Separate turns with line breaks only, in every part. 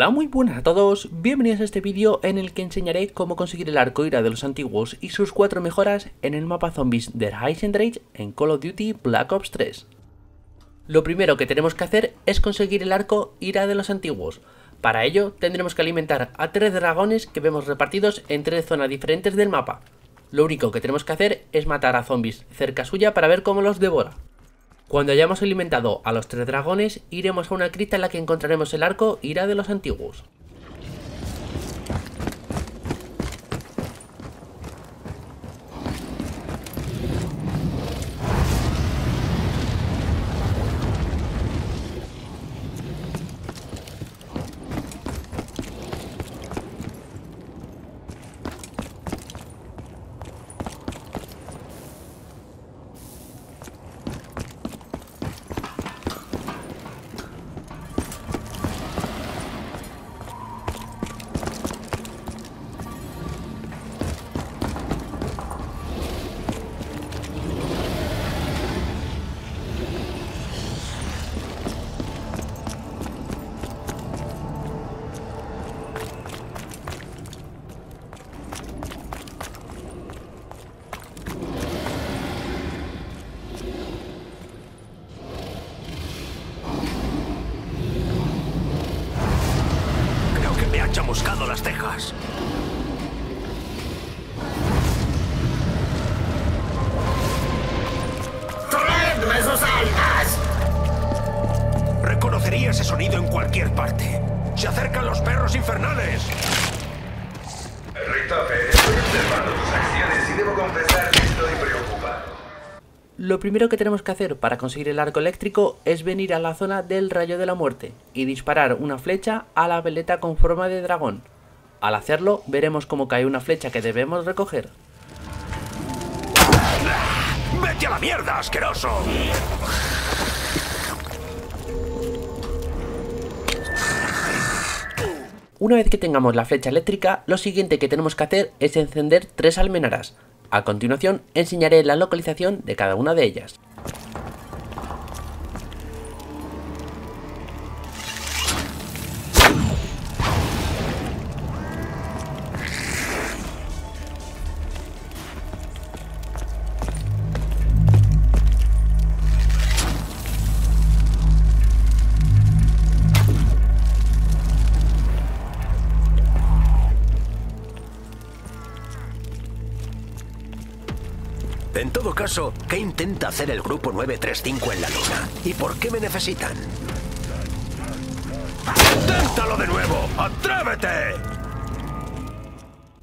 Hola, muy buenas a todos, bienvenidos a este vídeo en el que enseñaré cómo conseguir el arco ira de los antiguos y sus cuatro mejoras en el mapa zombies de Heisendrage en Call of Duty Black Ops 3. Lo primero que tenemos que hacer es conseguir el arco ira de los antiguos. Para ello tendremos que alimentar a tres dragones que vemos repartidos en tres zonas diferentes del mapa. Lo único que tenemos que hacer es matar a zombies cerca suya para ver cómo los devora. Cuando hayamos alimentado a los tres dragones, iremos a una cripta en la que encontraremos el arco Ira de los Antiguos.
Chamuscado las cejas.
Lo primero que tenemos que hacer para conseguir el arco eléctrico es venir a la zona del rayo de la muerte y disparar una flecha a la veleta con forma de dragón. Al hacerlo, veremos cómo cae una flecha que debemos recoger.
¡Vete a la mierda, asqueroso!
Una vez que tengamos la flecha eléctrica, lo siguiente que tenemos que hacer es encender tres almenaras. A continuación, enseñaré la localización de cada una de ellas.
Caso, ¿qué intenta hacer el Grupo 935 en la Luna? ¿Y por qué me necesitan? ¡Inténtalo de nuevo! ¡Atrévete!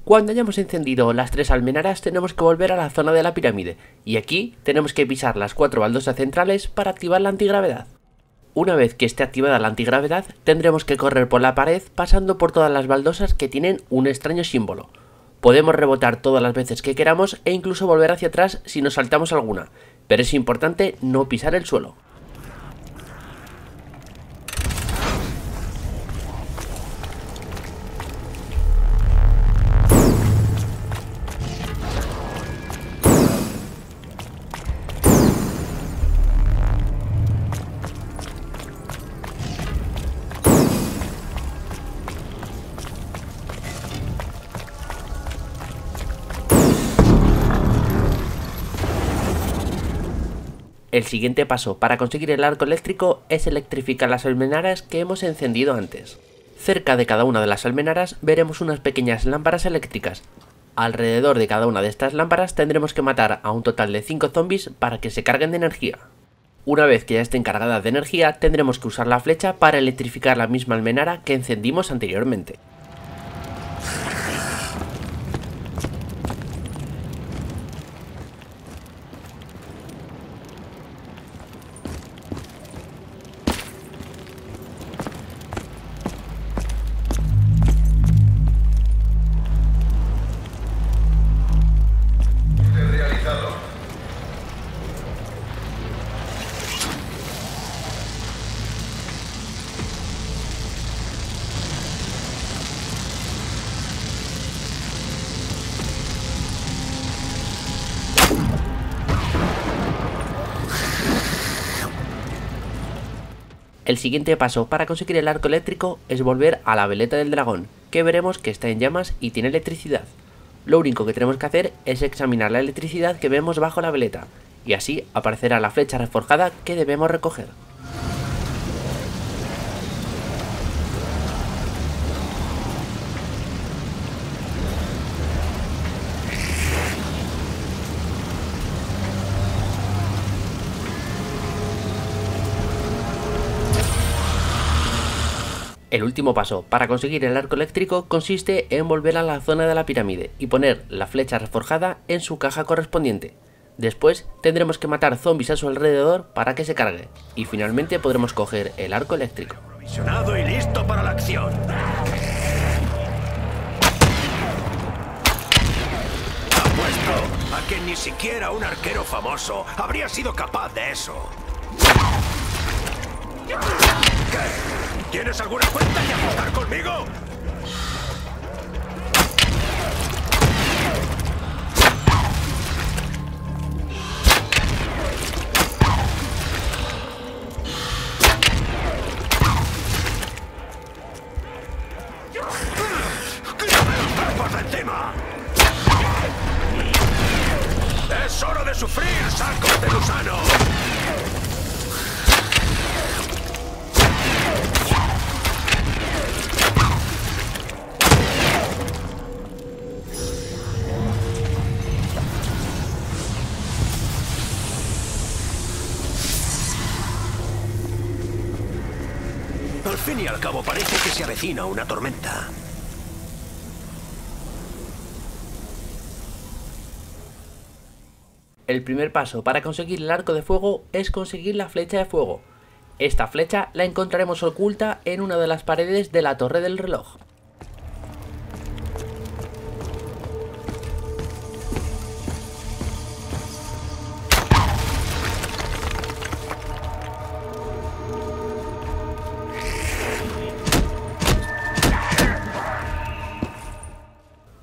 Cuando hayamos encendido las tres almenaras tenemos que volver a la zona de la pirámide y aquí tenemos que pisar las cuatro baldosas centrales para activar la antigravedad. Una vez que esté activada la antigravedad tendremos que correr por la pared pasando por todas las baldosas que tienen un extraño símbolo. Podemos rebotar todas las veces que queramos e incluso volver hacia atrás si nos saltamos alguna, pero es importante no pisar el suelo. El siguiente paso para conseguir el arco eléctrico es electrificar las almenaras que hemos encendido antes. Cerca de cada una de las almenaras veremos unas pequeñas lámparas eléctricas. Alrededor de cada una de estas lámparas tendremos que matar a un total de 5 zombies para que se carguen de energía. Una vez que ya estén cargadas de energía tendremos que usar la flecha para electrificar la misma almenara que encendimos anteriormente. El siguiente paso para conseguir el arco eléctrico es volver a la veleta del dragón, que veremos que está en llamas y tiene electricidad. Lo único que tenemos que hacer es examinar la electricidad que vemos bajo la veleta, y así aparecerá la flecha reforjada que debemos recoger. El último paso para conseguir el arco eléctrico consiste en volver a la zona de la pirámide y poner la flecha reforjada en su caja correspondiente. Después tendremos que matar zombies a su alrededor para que se cargue y finalmente podremos coger el arco eléctrico.
Y listo para la acción. Apuesto a que ni siquiera un arquero famoso habría sido capaz de eso. ¿Qué? ¿Tienes alguna cuenta y apostar conmigo? ¡Es hora de sufrir, sacos de gusano! Al cabo parece que se avecina una tormenta.
El primer paso para conseguir el arco de fuego es conseguir la flecha de fuego. Esta flecha la encontraremos oculta en una de las paredes de la torre del reloj.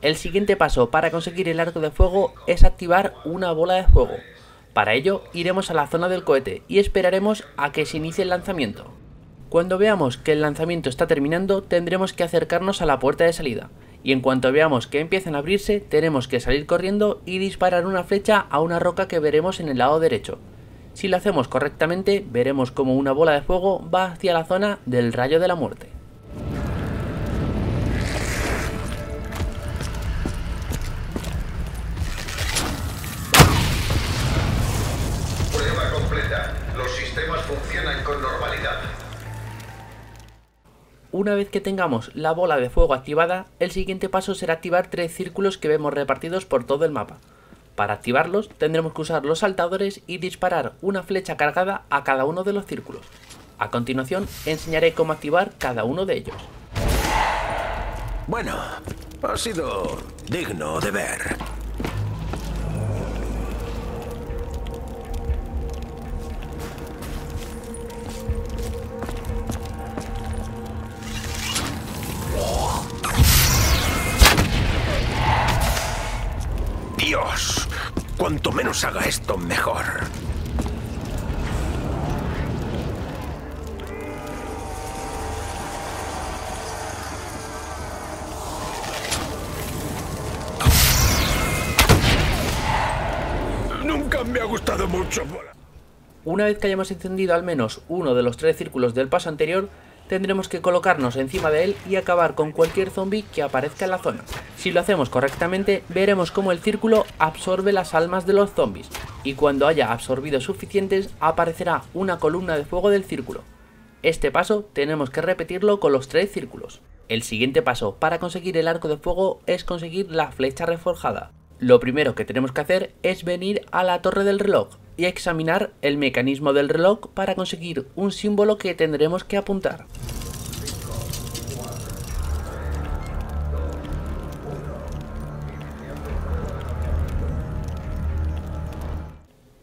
El siguiente paso para conseguir el arco de fuego es activar una bola de fuego. Para ello iremos a la zona del cohete y esperaremos a que se inicie el lanzamiento. Cuando veamos que el lanzamiento está terminando tendremos que acercarnos a la puerta de salida y en cuanto veamos que empiezan a abrirse tenemos que salir corriendo y disparar una flecha a una roca que veremos en el lado derecho. Si lo hacemos correctamente veremos como una bola de fuego va hacia la zona del rayo de la muerte.
Los sistemas funcionan con normalidad.
Una vez que tengamos la bola de fuego activada, el siguiente paso será activar tres círculos que vemos repartidos por todo el mapa. Para activarlos tendremos que usar los saltadores y disparar una flecha cargada a cada uno de los círculos. A continuación enseñaré cómo activar cada uno de ellos.
Bueno, ha sido digno de ver. Dios, cuanto menos haga esto, mejor. Nunca me ha gustado mucho.
Una vez que hayamos encendido al menos uno de los tres círculos del paso anterior, tendremos que colocarnos encima de él y acabar con cualquier zombie que aparezca en la zona. Si lo hacemos correctamente, veremos cómo el círculo absorbe las almas de los zombies, y cuando haya absorbido suficientes, aparecerá una columna de fuego del círculo. Este paso tenemos que repetirlo con los tres círculos. El siguiente paso para conseguir el arco de fuego es conseguir la flecha reforjada. Lo primero que tenemos que hacer es venir a la torre del reloj y examinar el mecanismo del reloj para conseguir un símbolo que tendremos que apuntar.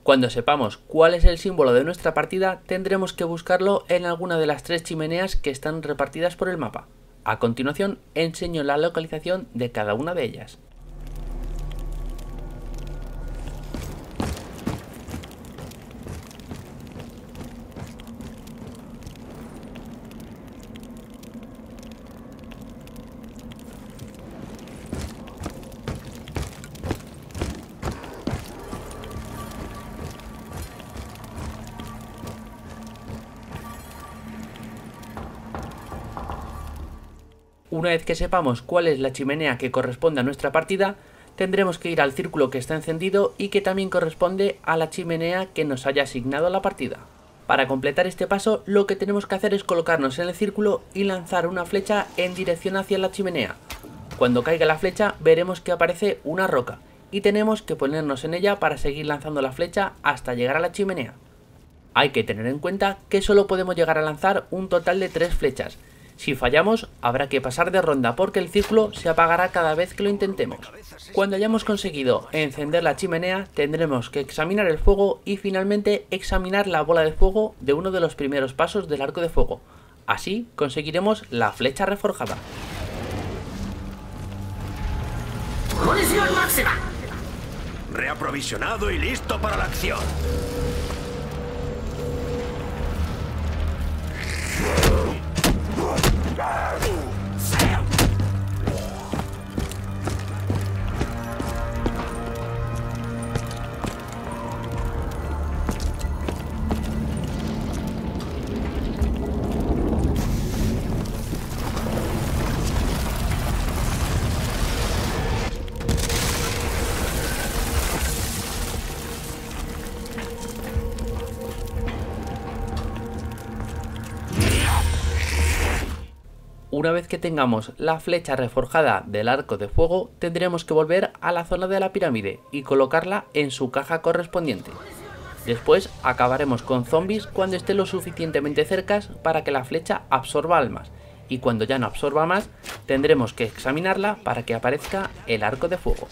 Cuando sepamos cuál es el símbolo de nuestra partida, tendremos que buscarlo en alguna de las tres chimeneas que están repartidas por el mapa. A continuación, enseño la localización de cada una de ellas. Una vez que sepamos cuál es la chimenea que corresponde a nuestra partida, tendremos que ir al círculo que está encendido y que también corresponde a la chimenea que nos haya asignado la partida. Para completar este paso lo que tenemos que hacer es colocarnos en el círculo y lanzar una flecha en dirección hacia la chimenea. Cuando caiga la flecha veremos que aparece una roca y tenemos que ponernos en ella para seguir lanzando la flecha hasta llegar a la chimenea. Hay que tener en cuenta que solo podemos llegar a lanzar un total de 3 flechas. Si fallamos, habrá que pasar de ronda porque el círculo se apagará cada vez que lo intentemos. Cuando hayamos conseguido encender la chimenea, tendremos que examinar el fuego y finalmente examinar la bola de fuego de uno de los primeros pasos del arco de fuego. Así conseguiremos la flecha reforjada.
¡Munición máxima!
Reaprovisionado y listo para la acción. Ah!
Una vez que tengamos la flecha reforjada del arco de fuego, tendremos que volver a la zona de la pirámide y colocarla en su caja correspondiente. Después acabaremos con zombies cuando esté lo suficientemente cerca para que la flecha absorba almas, y cuando ya no absorba más, tendremos que examinarla para que aparezca el arco de fuego.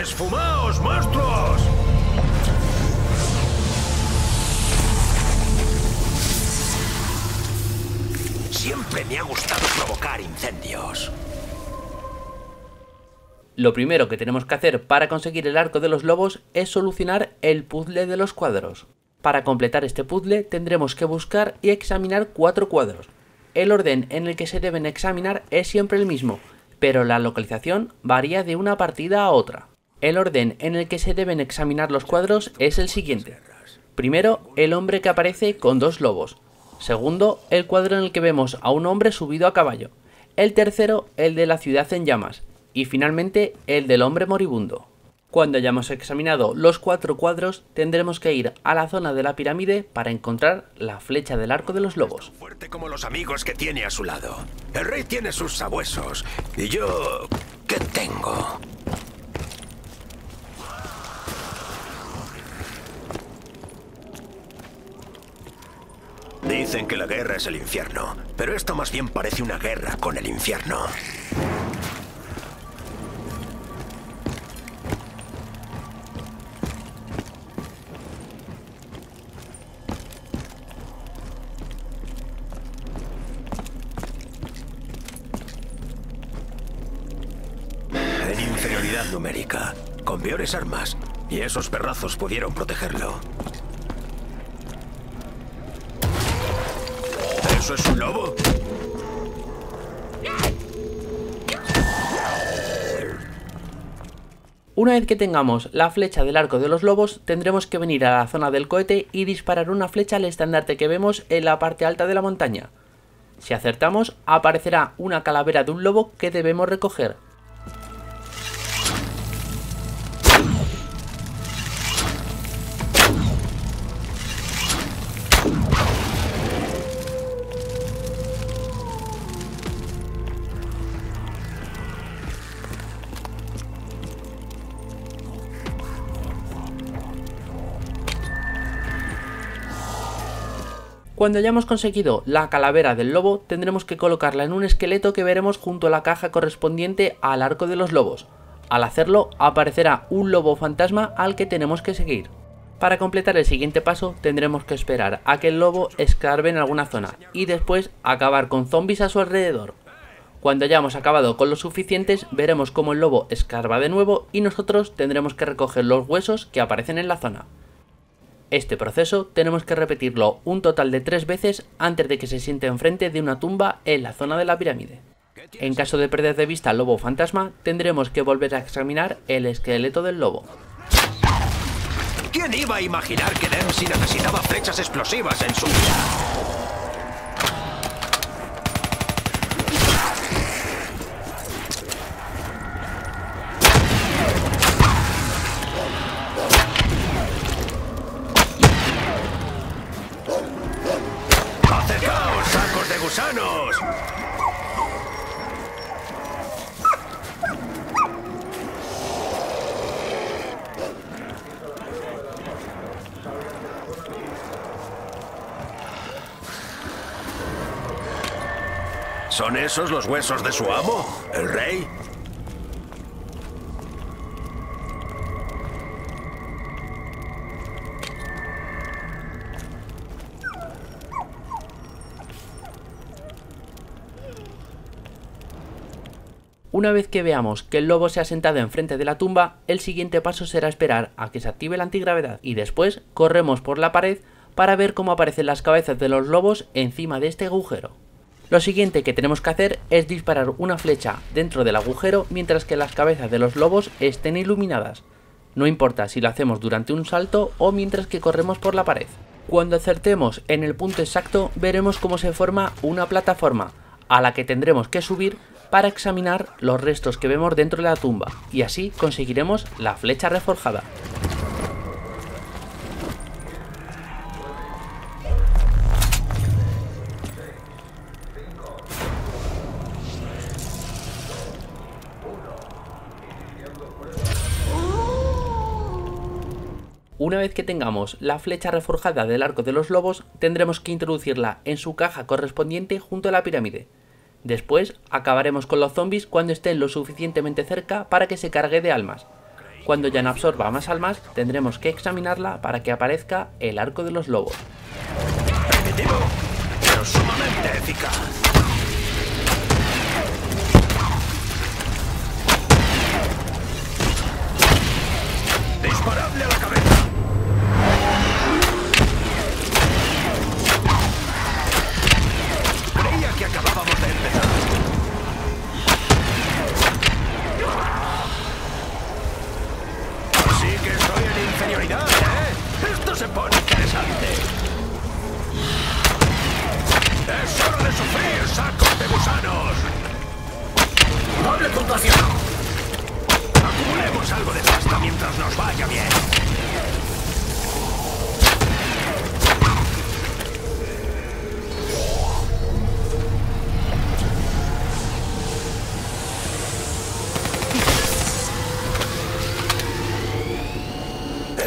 ¡Esfumaos, monstruos! Siempre me ha gustado provocar incendios.
Lo primero que tenemos que hacer para conseguir el arco de los lobos es solucionar el puzzle de los cuadros. Para completar este puzzle tendremos que buscar y examinar cuatro cuadros. El orden en el que se deben examinar es siempre el mismo, pero la localización varía de una partida a otra. El orden en el que se deben examinar los cuadros es el siguiente. Primero, el hombre que aparece con dos lobos. Segundo, el cuadro en el que vemos a un hombre subido a caballo. El tercero, el de la ciudad en llamas. Y finalmente, el del hombre moribundo. Cuando hayamos examinado los cuatro cuadros, tendremos que ir a la zona de la pirámide para encontrar la flecha del arco de los lobos.
Fuerte como los amigos que tiene a su lado. El rey tiene sus sabuesos. ¿Y yo qué tengo? Dicen que la guerra es el infierno, pero esto más bien parece una guerra con el infierno. En inferioridad numérica, con peores armas, y esos perrazos pudieron protegerlo. ¿Eso es un lobo?
Una vez que tengamos la flecha del arco de los lobos, tendremos que venir a la zona del cohete y disparar una flecha al estandarte que vemos en la parte alta de la montaña. Si acertamos, aparecerá una calavera de un lobo que debemos recoger. Cuando hayamos conseguido la calavera del lobo, tendremos que colocarla en un esqueleto que veremos junto a la caja correspondiente al arco de los lobos. Al hacerlo aparecerá un lobo fantasma al que tenemos que seguir. Para completar el siguiente paso tendremos que esperar a que el lobo escarbe en alguna zona y después acabar con zombies a su alrededor. Cuando hayamos acabado con los suficientes veremos cómo el lobo escarba de nuevo y nosotros tendremos que recoger los huesos que aparecen en la zona. Este proceso tenemos que repetirlo un total de tres veces antes de que se siente enfrente de una tumba en la zona de la pirámide. En caso de perder de vista al lobo fantasma, tendremos que volver a examinar el esqueleto del lobo.
¿Quién iba a imaginar que Dempsey necesitaba flechas explosivas en su vida? Esos los huesos de su amo, el rey?
Una vez que veamos que el lobo se ha sentado enfrente de la tumba, el siguiente paso será esperar a que se active la antigravedad y después corremos por la pared para ver cómo aparecen las cabezas de los lobos encima de este agujero. Lo siguiente que tenemos que hacer es disparar una flecha dentro del agujero mientras que las cabezas de los lobos estén iluminadas. No importa si lo hacemos durante un salto o mientras que corremos por la pared. Cuando acertemos en el punto exacto veremos cómo se forma una plataforma a la que tendremos que subir para examinar los restos que vemos dentro de la tumba y así conseguiremos la flecha reforjada. Una vez que tengamos la flecha reforjada del arco de los lobos, tendremos que introducirla en su caja correspondiente junto a la pirámide. Después acabaremos con los zombies cuando estén lo suficientemente cerca para que se cargue de almas. Cuando ya no absorba más almas, tendremos que examinarla para que aparezca el arco de los lobos.
¡Disparadle a la cabeza! Acabábamos de empezar. Que estoy en inferioridad, ¿eh? Esto se pone interesante. ¡Es hora de sufrir, sacos de gusanos!
Doble puntuación.
Acumulemos algo de pasta mientras nos vaya bien.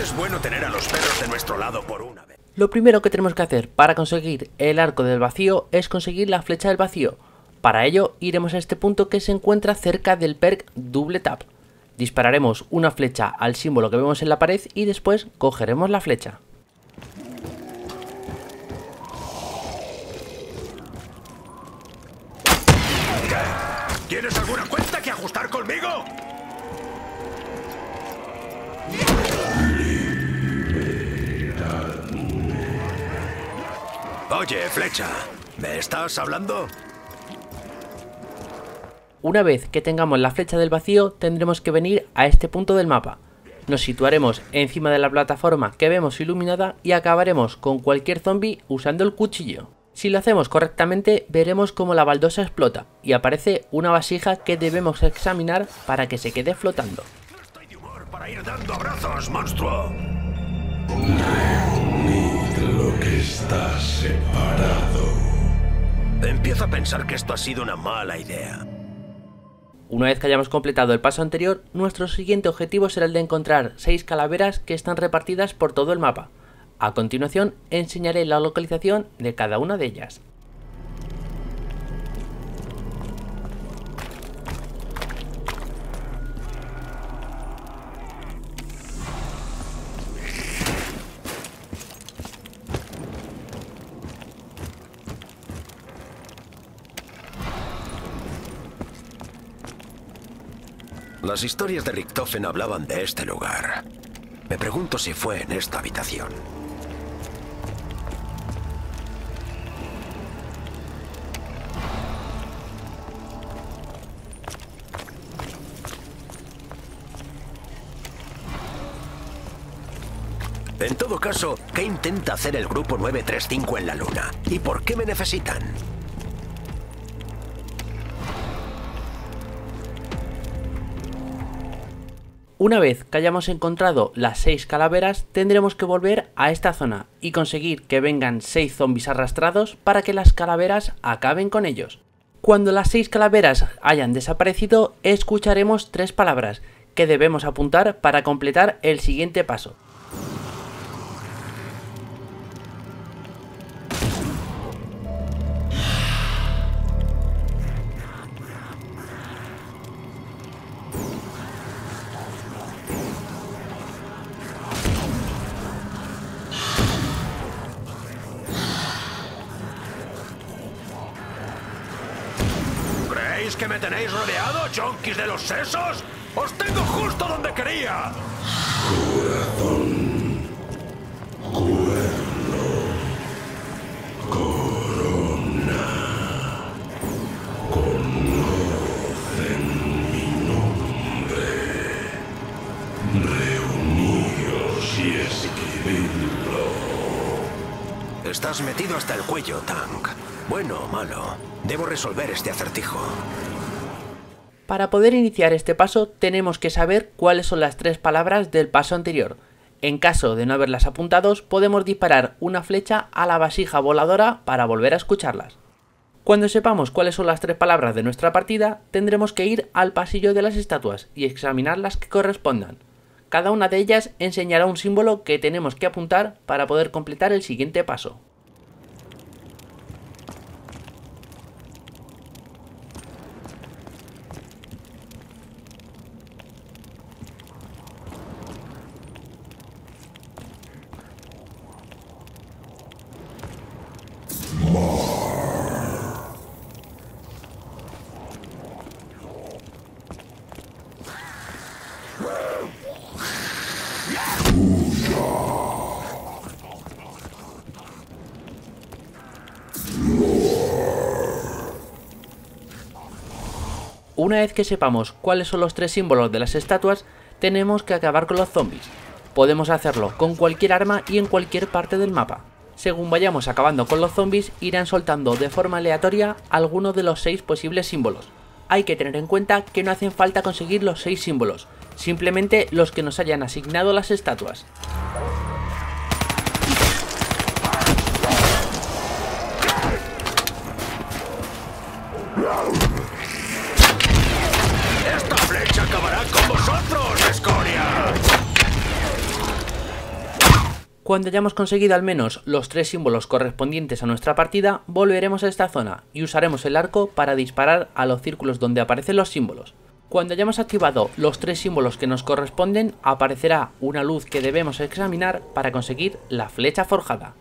Es bueno tener a los perros de nuestro lado por una vez.
Lo primero que tenemos que hacer para conseguir el arco del vacío es conseguir la flecha del vacío. Para ello iremos a este punto que se encuentra cerca del perk Double Tap. Dispararemos una flecha al símbolo que vemos en la pared y después cogeremos la flecha.
¿Tienes alguna cuenta que ajustar conmigo? Oye, Flecha, ¿me estás hablando?
Una vez que tengamos la flecha del vacío tendremos que venir a este punto del mapa. Nos situaremos encima de la plataforma que vemos iluminada y acabaremos con cualquier zombie usando el cuchillo. Si lo hacemos correctamente veremos como la baldosa explota y aparece una vasija que debemos examinar para que se quede flotando.
No estoy de humor para ir dando abrazos, monstruo.
Está separado.
Empiezo a pensar que esto ha sido una mala idea.
Una vez que hayamos completado el paso anterior, nuestro siguiente objetivo será el de encontrar 6 calaveras que están repartidas por todo el mapa. A continuación, enseñaré la localización de cada una de ellas.
Las historias de Richtofen hablaban de este lugar. Me pregunto si fue en esta habitación. En todo caso, ¿qué intenta hacer el Grupo 935 en la Luna? ¿Y por qué me necesitan?
Una vez que hayamos encontrado las 6 calaveras, tendremos que volver a esta zona y conseguir que vengan 6 zombies arrastrados para que las calaveras acaben con ellos. Cuando las 6 calaveras hayan desaparecido, escucharemos 3 palabras que debemos apuntar para completar el siguiente paso.
Que me tenéis rodeado, junkies de los sesos? ¡Os tengo justo donde quería!
Si escribidlo.
Estás metido hasta el cuello, Tank. Bueno o malo, debo resolver este acertijo.
Para poder iniciar este paso tenemos que saber cuáles son las tres palabras del paso anterior. En caso de no haberlas apuntados, podemos disparar una flecha a la vasija voladora para volver a escucharlas. Cuando sepamos cuáles son las tres palabras de nuestra partida, tendremos que ir al pasillo de las estatuas y examinar las que correspondan. Cada una de ellas enseñará un símbolo que tenemos que apuntar para poder completar el siguiente paso. Una vez que sepamos cuáles son los tres símbolos de las estatuas, tenemos que acabar con los zombies. Podemos hacerlo con cualquier arma y en cualquier parte del mapa. Según vayamos acabando con los zombies, irán soltando de forma aleatoria algunos de los seis posibles símbolos. Hay que tener en cuenta que no hacen falta conseguir los seis símbolos, simplemente los que nos hayan asignado las estatuas. Cuando hayamos conseguido al menos los tres símbolos correspondientes a nuestra partida, volveremos a esta zona y usaremos el arco para disparar a los círculos donde aparecen los símbolos. Cuando hayamos activado los tres símbolos que nos corresponden, aparecerá una luz que debemos examinar para conseguir la flecha forjada.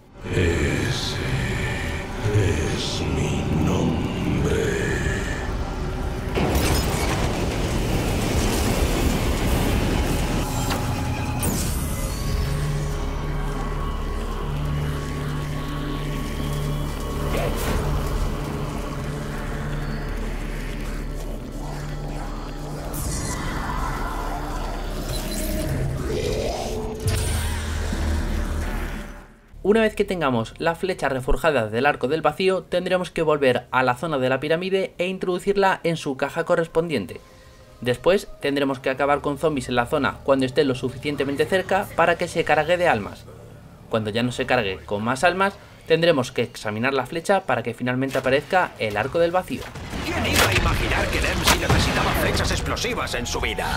Una vez que tengamos la flecha reforjada del arco del vacío, tendremos que volver a la zona de la pirámide e introducirla en su caja correspondiente. Después tendremos que acabar con zombies en la zona cuando esté lo suficientemente cerca para que se cargue de almas. Cuando ya no se cargue con más almas, tendremos que examinar la flecha para que finalmente aparezca el arco del vacío.
¿Quién iba a imaginar que Dempsey necesitaba flechas explosivas en su vida?